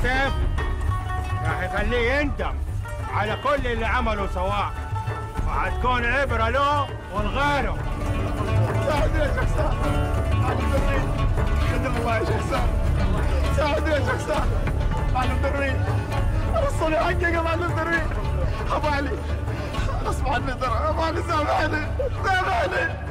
السيف راح يخليه يندم على كل اللي عمله سواء وهتكون عبرة له ولغيره. ساعدني يا شيخ سعد. أنا الله يا شيخ سعد. ساعدني يا شيخ سعد. أنا مدري وصلي حقي يا معلم مدري أبو علي غصب عني ترى أبو علي سامحني. سامحني.